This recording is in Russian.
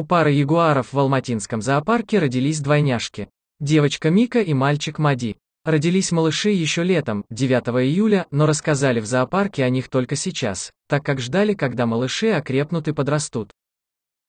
У пары ягуаров в Алматинском зоопарке родились двойняшки. Девочка Мика и мальчик Мади. Родились малыши еще летом, 9 июля, но рассказали в зоопарке о них только сейчас, так как ждали, когда малыши окрепнут и подрастут.